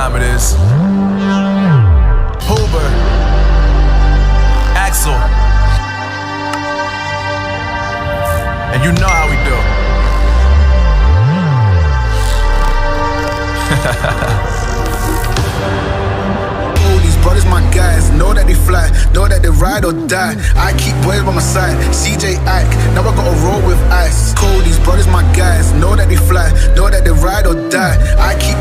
time it is. Huber. Axel. And you know know that they ride or die. I keep boys by my side, CJ Ike, now I gotta roll with ice. Cold, these brothers my guys, know that they fly, know that they ride or die. I keep